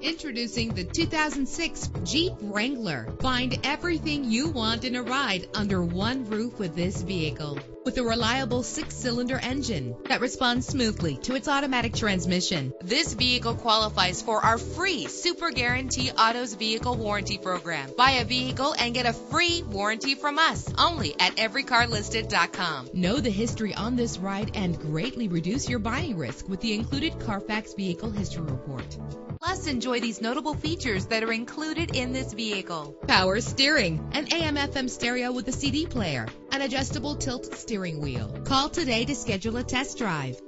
Introducing the 2006 Jeep Wrangler. Find everything you want in a ride under one roof with this vehicle. With a reliable six-cylinder engine that responds smoothly to its automatic transmission, this vehicle qualifies for our free Super Guarantee Autos Vehicle Warranty Program. Buy a vehicle and get a free warranty from us only at everycarlisted.com. Know the history on this ride and greatly reduce your buying risk with the included Carfax Vehicle History Report. Plus, enjoy these notable features that are included in this vehicle. Power steering, an AM FM stereo with a CD player, an adjustable tilt steering wheel. Call today to schedule a test drive.